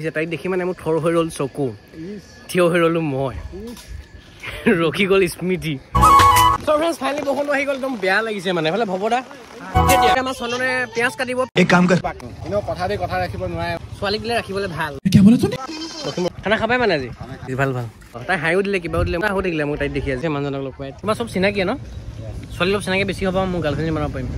আহিছে তাইক দেখি মানে মোৰ থৰ হৈ ৰ'ল চকু। থিয় হৈ ৰ'লো মই। ৰখি গ'ল স্মৃতি। ছোৱালী অলপ চিনাকি বেছি হব মোৰ গাৰ্লফ্ৰেণ্ড বনাব পাৰিম।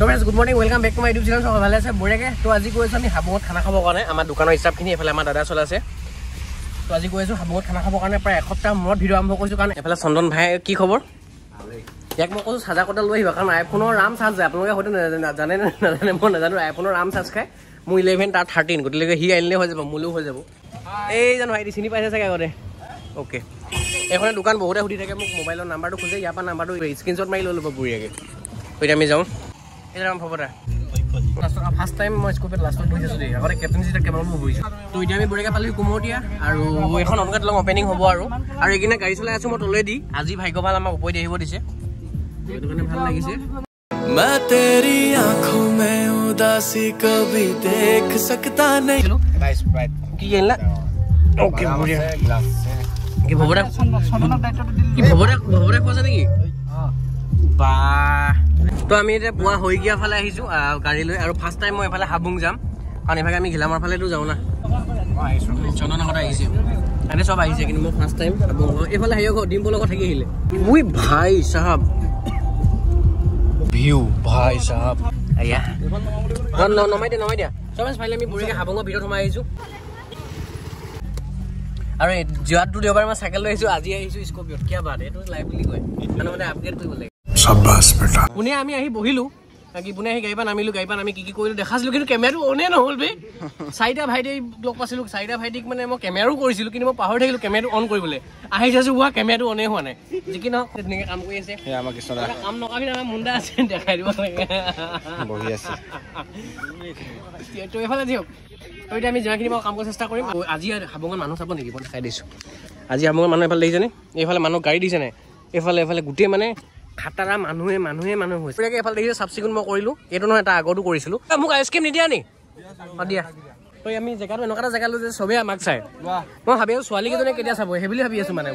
তো friends good morning welcome back to my YouTube channel ভালে আছে? বঢ়িয়াকৈ? তো আজি গৈ আছোঁ আমি হাবুঙত খানা খাবৰ কাৰণে। আমাৰ দোকানৰ ষ্টাফখিনি এইফালে আমাৰ দাদা চলাইছে। তো আজি গৈ আছোঁ হাবুঙত খানা খাবৰ কাৰণে। প্ৰায় এসপ্তাহ মূৰত ভিডিঅ' আৰম্ভ কৰিছোঁ কাৰণ। এইফালে চন্দন ভাই কি খবৰ? ইয়াক মই কৈছোঁ চাৰ্জাৰ কটা লৈ আহিবা। কাৰণ আইফোনৰ ৰাম চাৰ্জ যায়। আপোনালোকে হয়তো নাজানে নাজানে? মই নাজানো। আইফোনৰ ৰাম চাৰ্জ খায়। মোৰ ইলেভেন তাৰ থাৰ্টিন গতিকে সি আনিলে হৈ যাব মোলৈও হৈ যাব। এই জানো ভাইটি চিনি পাইছে চাগে আগতে? অ'কে এইখনে দোকান বহুতে সুধি থাকে। মোক মোবাইলৰ নাম্বাৰটো খোজে। ইয়াৰ পৰা নাম্বাৰটো স্ক্ৰীণশ্বট মাৰি লৈ ল'ব বঢ়িয়াকৈ। এতিয়া আমি যাওঁ। এই যাম ভৱতা ফাৰ্ষ্ট টাইম মই স্কোপত লাষ্টত বহি আছোঁ দেই আগতে কেপ্টেন চিটত কেৱল মই বহিছোঁ তো এতিয়া আমি বঢ়িয়াকৈ পালোঁ কুমটীয়া আৰু এখন অনকাত লং অপেনিং হ'ব আৰু আৰু এইকেইদিনা গাড়ী চলাই আছোঁ মই তলেদি আজি ভাগ্য ভাল আমাক ওপৰেদি আহিব দিছে সেইটো কাৰণে ভাল লাগিছে मैं तेरी आंखों में उदासी कभी देख सकता नहीं কি আনিলা অ'কে বঢ়িয়া কি ভৱদা কি ভৱদা ভৱদা কৈছে নেকি বা তো আমি এতিয়া পুৱা হৈগীয়া ফালে আহিছোঁ আহ, গাড়ী লৈ আৰু ফাৰ্ষ্ট টাইম মই এইফালে হাবুং যাম। কাৰণ এইফালে আমি ঘিলামাৰ ফালেতো যাওঁ না। চন্দন আগতে আহিছে। তাতে চব আহিছে কিন্তু মই ফাৰ্ষ্ট টাইম হাবুং ঘৰ এইফালে হেৰিয়ৰ ঘৰ ডিম্পলৰ লগত থাকি আহিলে। উই ভাই চাহাব। ভিউ ভাই চাহাব। আয়া। ন- ন- নমাই দিয়া নমাই দিয়া। চব ফাইলে আমি বঢ়িয়াকৈ হাবুঙৰ ভিতৰত সোমাই আহিছোঁ। আৰু এই যোৱাটো দেওবাৰে মই চাইকেল লৈ আহিছোঁ আজি আহিছোঁ কিয় বাদ এইটো লাইভ বুলি কয়। মানে মানে আপগ্ৰেড কৰিব লাগে। পুনে আমি আহি বহিলো বাকী আহি গাড়ী পৰা নামিলো গাড়ীৰ পৰা নামি কি কি কৰিলোঁ দেখাইছিলোঁ কিন্তু কেমেৰাটো অনে নহ'ল বে। চাৰিটা ভাইটি লগ পাইছিলোঁ চাৰিটা ভাইটিক মানে মই কেমেৰাও কৰিছিলোঁ কিন্তু মই পাহৰি থাকিলোঁ কেমেৰাটো অন কৰিবলৈ। আহি চাইছোঁ হোৱা কেমেৰাটো অনে হোৱা নাই। যি কি নহওক ধুনীয়াকৈ কাম কৰি আছে। কাম নকৰা আমাৰ মুণ্ডা আছে দেখাই দিব লাগে। এইফালে দিয়ক। আৰু এতিয়া আমি যিমানখিনি মই কাম কৰিব চেষ্টা কৰিম। আজি হাবুঙত মানুহ চাব নেকি মই দেখাই দিছোঁ। আজি হাবুঙত মানুহ এফালে দেখিছেনে? এইফালে মানুহ গাড়ী দিছেনে এইফালে এইফালে গোটেই মানে খাটাৰা মানুহে মানুহে মানুহ হৈছে। এইফালে দেখিছে চাফ চিকুণ মই কৰিলোঁ। এইটো নহয় তাৰ আগতো কৰিছিলোঁ। মোক আইচক্ৰীম নিদিয়া নি? অঁ দিয়া। তো আমি জেগাটো এনেকুৱা এটা জেগা লৈ যে চবেই আমাক চাই। মই ভাবি আছোঁ ছোৱালীকেইজনীয়ে কেতিয়া চাব সেই বুলি ভাবি আছোঁ মানে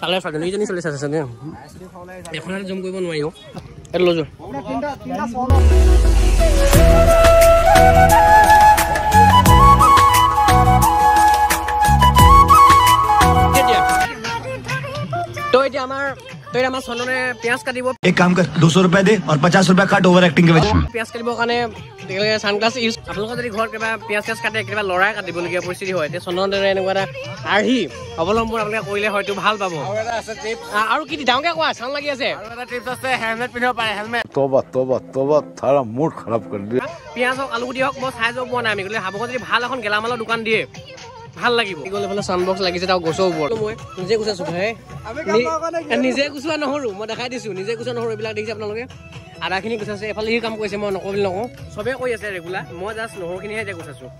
চালে ছোৱালী দুইজনী চলি চাইছে চাগে এখনতে জম কৰিব নোৱাৰি অ' এইটো লৈ যোৱা এতিয়া আমাৰ তই আমাৰ চন্দনে পিঁয়াজ কাটিব। এই কাম কৰ দুশ ৰুপিয়া দে আৰু পঞ্চাছ ৰুপিয়া কাট অভাৰ এক্টিং পিঁয়াজ কাটিবৰ কাৰণে তেওঁলোকে ইউজ আপোনালোকৰ যদি ঘৰত কিবা পিঁয়াজ চিয়াজ কাটে কিবা ল'ৰাই কাটিবলগীয়া পৰিস্থিতি হয়। এতিয়া চন্দন দেউতাই এনেকুৱা এটা আৰ্হি অৱলম্বন আপোনালোকে কৰিলে হয়তো ভাল পাব। আৰু কি ডাঙৰকৈ কোৱা চাউল লাগি আছে। পিঁয়াজ হওক আলুগুটি হওক মই চাই যাব পোৱা নাই আমি গতিকে হাবুকত যদি ভাল এখন গেলামালৰ দোকান দিয়ে ভাল লাগিব। গ'লে এইফালে চাউণ্ড বক্স লাগিছে তাৰ গছৰ ওপৰত। মই নিজে গুচাইছো হে। নিজে গুচোৱা নহৰু মই দেখাই দিছোঁ। নিজে গুচোৱা নহৰু এইবিলাক দেখিছে আপোনালোকে? আদাখিনি গুচাইছে এফালে সি কাম কৰিছে মই নকওঁ বুলি নকওঁ। চবেই কৰি আছে ৰেগুলাৰ মই জাষ্ট নহৰুখিনিহে এতিয়া গুচাইছোঁ।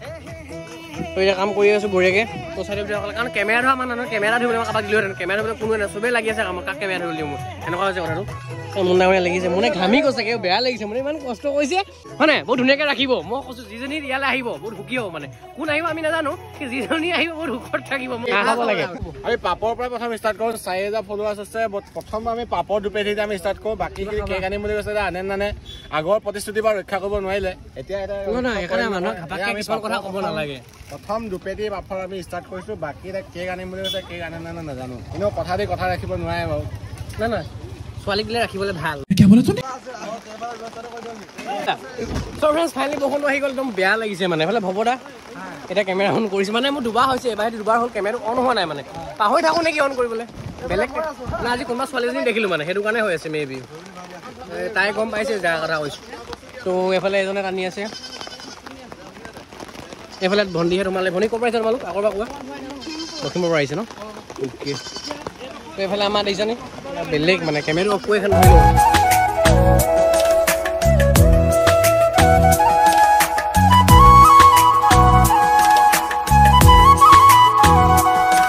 তো এতিয়া কাম কৰি আছোঁ বঢ়িয়াকৈ। তো চাই দিবলৈ কাৰণ কেমেৰা ধৰা মানুহ কেমেৰা ধৰিবলৈ মই কাৰোবাক দিলোহেঁতেন কেমেৰা ধৰিবলৈ কোনোৱে নাই চবেই লাগি আছে কামত। কাক কেমেৰা ধৰিবলৈ মোৰ? এনেকুৱা হৈছে কথাটো। লাগিছে। মানে ঘামি বেয়া লাগিছে? মানে ইমান কষ্ট কৰিছে। বহুত ধুনীয়াকৈ ৰাখিব। মই কৈছোঁ যিজনী ইয়ালৈ আহিব বহুত সুখী হ'ব মানে। কোন আহিব আমি নাজানো কি যিজনী আহিব বহুত সুখত থাকিব। মই খাব লাগে? আমি পাপৰ পৰা প্ৰথম ষ্টাৰ্ট কৰোঁ চাৰি হাজাৰ ফলোৱাৰ্ছ আছে। প্ৰথম আমি পাপৰ আমি ষ্টাৰ্ট কৰোঁ। বাকী কেক আনিম বুলি কৈছে আনে নানে। আগৰ প্ৰতিশ্ৰুতি বাৰু ৰক্ষা কৰিব নোৱাৰিলে। এতিয়া এটা কথা ক'ব নালাগে। প্ৰথম দুপেটি বাফৰ আমি ষ্টাৰ্ট কৰিছোঁ বাকী এতিয়া কেক আনিম বুলি কৈছে কেক আনে নে নাজানো। এনেও কথা দি কথা ৰাখিব নোৱাৰে বাৰু। নে নহয় ছোৱালীকেইটা ৰাখিবলৈ ভাল। বসন্ত আহি গ'ল একদম বেয়া লাগিছে মানে। এইফালে ভৱদা এতিয়া কেমেৰা অন কৰিছে। মানে মোৰ দুবাৰ হৈছে এবাৰ দুবাৰ হ'ল কেমেৰাটো অন হোৱা নাই মানে। পাহৰি থাকোঁ নেকি অন কৰিবলৈ? বেলেগ মানে আজি কোনোবা ছোৱালীজনী দেখিলোঁ মানে। সেইটো কাৰণে হৈ আছে মে বি তাই গম পাইছে যাৰ কথা কৈছোঁ। ত' এইফালে এজনে টানি আছে। এইফালে ভণ্টিহে তোমালে ভণ্টি ক'ৰ পৰা আহিছে তোমালোক? আকৌ এবাৰ কোৱা? লখিমপুৰৰ পৰা আহিছে ন? অ'কে এইফালে আমাৰ দেখিছানে? বেলেগ মানে কেমেৰাটো অফ কৰি এখন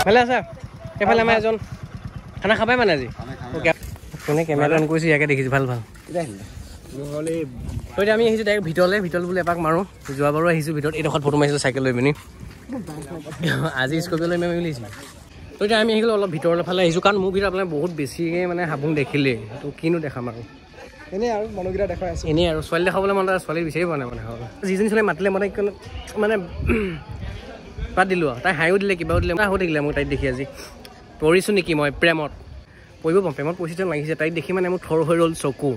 ভালে আছা? এইফালে আমাৰ এজন খানা খাবাই মানে আজি? অ'কে কোনে কেমেৰা অন কৰিছে ইয়াকে দেখিছোঁ। ভাল ভাল। তো এতিয়া আমি আহিছোঁ ডাইৰেক্ট ভিতৰলৈ ভিতৰত বোলে এপাক মাৰোঁ। যোৱাবাৰো আহিছোঁ ভিতৰত। এইডোখৰত ফটো মাৰিছিলোঁ চাইকেল লৈ পিনি আজি স্কৰ্পিঅ লৈ আমি উলিয়াইছোঁ তো এতিয়া আমি আহি গ'লো অলপ ভিতৰৰ ফালে আহিছোঁ কাৰণ মোৰ ভিতৰত আপোনাৰ বহুত বেছিকৈ মানে হাবুং দেখিলেই। তো কিনো দেখাম আৰু। এনেই আৰু মানুহকেইটা দেখাই আছো। এনেই আৰু ছোৱালী দেখাবলৈ মন ছোৱালী বিচাৰি পোৱা নাই মানে যিজনী ছোৱালী মাতিলে মানে মানে বাদ দিলোঁ আৰু। তাই হাঁহিও দিলে কিবাও দিলে হৈ থাকিলে মোক তাইক দেখি আজি। পৰিছোঁ নেকি মই প্ৰেমত। পৰিব পাৰোঁ প্ৰেমত পৰিছোঁ যেন লাগিছে তাইক দেখি মানে মোৰ থৰ হৈ ৰ'ল চকু।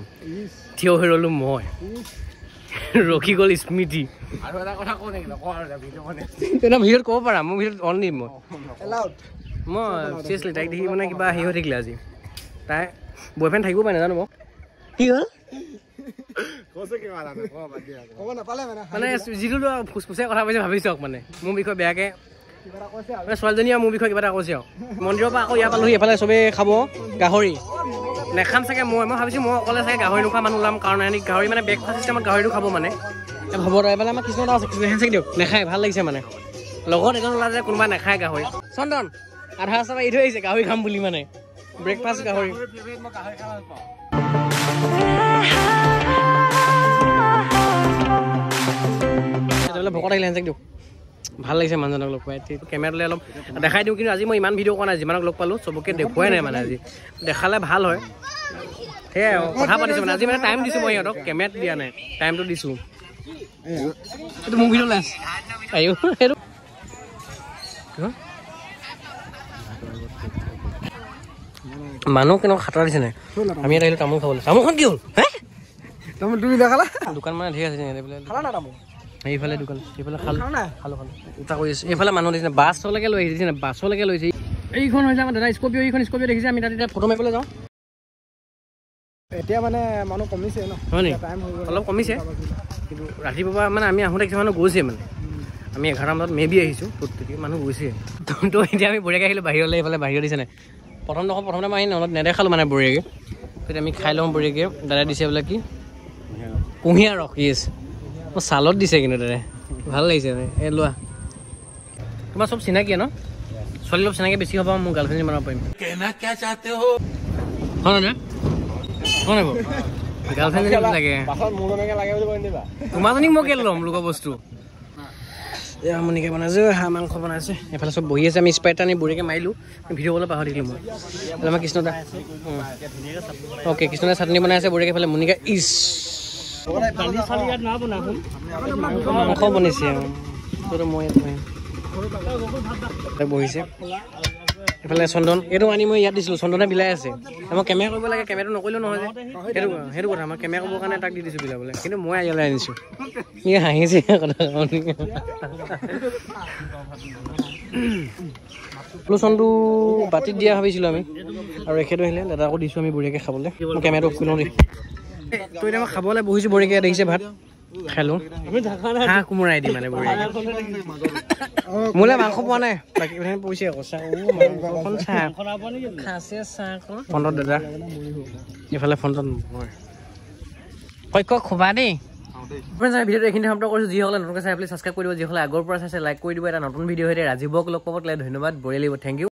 থিয় হৈ ৰ'লোঁ মই। ৰখি গ'ল স্মৃতি। আৰু এটা কথা কওঁ নেকি ভিডিঅ'ত ক'ব পাৰা মোৰ ভিডিঅ'ত অন দিম মই এলাউড মই চিৰিয়াছলি তাইক দেখি মানে কিবা হেৰি হৈ থাকিলে আজি। তাই বয়ফ্ৰেণ্ড থাকিব পাৰে নাজানো মই কি হ'ল? মানে যিটো ফুচফুচাই কথা পাতিছে ভাবি চাওক মানে মোৰ বিষয়ে বেয়াকৈ এটা ছোৱালীজনীয়ে মোৰ বিষয়ে কিবা এটা কৈছে আৰু। মন্দিৰৰ পৰা আকৌ ইয়াৰ পালোহি এফালে চবেই খাব। গাহৰি। নেখাম চাগে মই মই ভাবিছোঁ মই অকলে চাগে গাহৰি নোখোৱা মানুহ ওলাম কাৰণ এনেই গাহৰি মানে ব্ৰেকফাষ্ট চিষ্টেমত গাহৰিটো খাব মানে। হ'ব দে এইফালে আমাৰ কৃষ্ণ দা আছে হেঁচাকি দিয়ক। নেখায় ভাল লাগিছে মানে। লগত এজন ওলাই যে কোনোবা নেখায় গাহৰি। চন্দন আধা এৰি থৈ আহিছে গাহৰি খাম বুলি মানে। ব্ৰেকফাষ্ট গাহৰি। ভকত আহিলে হেঁচাকি দিয়ক। ভাল লাগিছে মানুহজনক লগ পাই। ঠিক কেমেৰাটোলৈ অলপ দেখাই দিওঁ কিন্তু আজি মই ইমান ভিডিঅ' কৰা নাই যিমানক লগ পালোঁ চবকে দেখুৱাই নাই মানে আজি। দেখালে ভাল হয়। সেয়াই কথা পাতিছোঁ মানে। আজি মানে টাইম দিছোঁ মই সিহঁতক কেমেৰাত দিয়া নাই টাইমটো দিছোঁ। এইটো মোৰ ভিডিঅ' আয়ো সেইটো? মানুহ কেনেকুৱা খাতৰা দিছে নাই? আমি ইয়াত আহিলোঁ তামোল খাবলৈ। তামোলখন কি হ'ল? হে? তামোল তুমি দেখালা? দোকান মানে ধেৰ আছে এইফালে দোকান এইফালে খাল খালা নাই খালো খালো। উঠা কৰি আছে। এইফালে মানুহ দেখিছে বাছলৈকে লৈ আহিছে বাছলৈকে লৈছে এইখন হৈছে আমাৰ দাদা স্কপিঅ এইখন স্কপিঅ দেখিছে আমি তাত এতিয়া ফটো মাৰিবলৈ যাওঁ। এতিয়া মানে মানুহ কমিছে ন? হয় নি? টাইম হৈ গ'ল। অলপ কমিছে। কিন্তু ৰাতিপুৱাৰ পৰা মানে আমি আহোঁতে কিছুমান গৈছে মানে। আমি এঘাৰটামান বজাত মে বি আহিছোঁ তো তেতিয়া মানুহ গৈছে। তো এতিয়া আমি বঢ়িয়াকৈ আহিলোঁ বাহিৰলৈ এইফালে বাহিৰত দিছে নাই? প্ৰথম ডোখৰ প্ৰথমতে আহি অলপ নেদেখালোঁ মানে বঢ়িয়াকৈ। তেতিয়া আমি খাই লওঁ বঢ়িয়াকৈ। দাদাই দিছে বোলে কি? কুঁহিয়াৰ ৰস য়েছ মোৰ ছালত দিছে কিন্তু তাতে। ভাল লাগিছে এই লোৱা। তোমাৰ চব চিনাকিয়ে ন? ছোৱালী অলপ চিনাকি বেছি হ'ব মোৰ গাৰ্লফ্ৰেণ্ড বনাব পাৰিম। কৃষ্ণদা। চাটনি বনাই আছে বুঢ়ীকে ফালে মনিকা। ইছ! মাংস সেইটো মই বহিছে। এইফালে চন্দন এইটো আনি মই ইয়াত দিছিলোঁ। চন্দনে বিলাই আছে। মই কেমেৰা কৰিব লাগে কেমেৰাটো নকৰিলেও নহয় যে। সেইটো সেইটো কথা মই কেমেৰা কৰিবৰ কাৰণে তাক দি দিছোঁ বিলাবলৈ। কিন্তু মই ইয়ালৈ আনিছোঁ। ই হাঁহিছে কথা। লোচনটো বাতিত দিয়া ভাবিছিলোঁ আমি। আৰু এখেতো আহিলে দাদাকো দিছোঁ আমি বঢ়িয়াকৈ খাবলৈ। মই কেমেৰাটো অফ কৰি লওঁ দেই। তো এতিয়া মই খাবলৈ বহিছোঁ বঢ়িয়াকৈ দেখিছে ভাত। খালোঁ। হাঁহ কোমোৰাই দি মানে বঢ়িয়াকৈ মোলৈ মাংস পোৱা নাই। বাকী কথা পৰিছে আকৌ। ফোনত দাদা। কক্ষ খোবা দেই। ভিডিঅ'টো এইখিনি সমাপ্ত কৰিছোঁ। যিসকলে নতুনকৈ চাই পেলাই ছাবস্ক্ৰাইব কৰি দিব। যিসকলে আগৰ পৰা চাইছে লাইক কৰি দিব। এটা নতুন ভিডিঅ' সৈতে ৰাজীৱক লগ পাব। তালৈ ধন্যবাদ। বঢ়িয়া লাগিব। Thank U